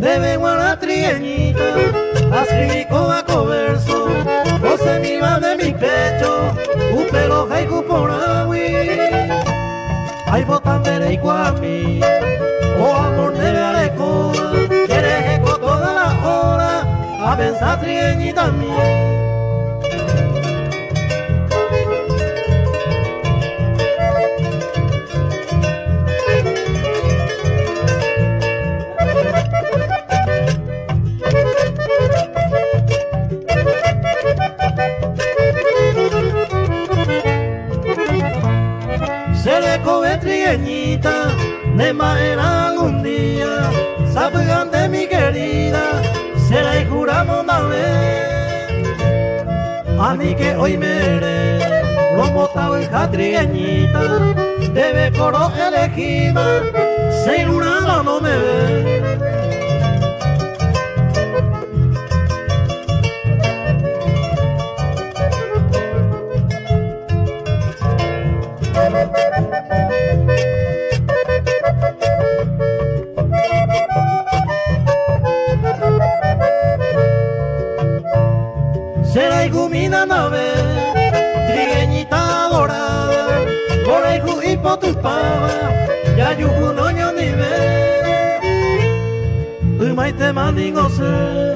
Debe guaratrieñito, aspirico a coberso, José miva de mi pecho, upelo hay cuporawi, hay botambere y guami, o oh, amor debe arecoa, quieres eco toda la hora, a pensar trieñita mía. Trigueñita, de era algún día, salgan de mi querida, será y juramos una vez. A mí que hoy me como estaba hija trigueñita, debe coro elegida, sin una no me ve. Nave, trigueñita dorada, por ahí hipo tu pava, ya yuju noño ni ve. Umaite mandingo se